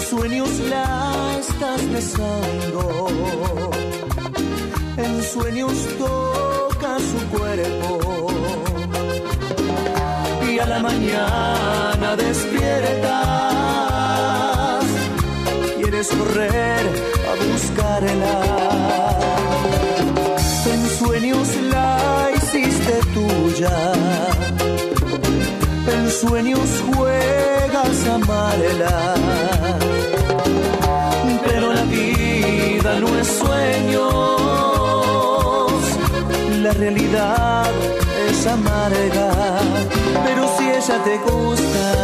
sueños la estás besando, en sueños toca su cuerpo. Y a la mañana despiertas, quieres correr a buscarla. En sueños la hiciste tuya, en sueños juegas a amarla vida no es sueños, la realidad es amarga. Pero si ella te gusta,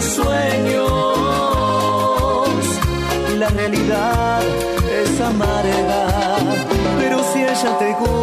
es sueños, la realidad es amarga. Pero si ella te gusta,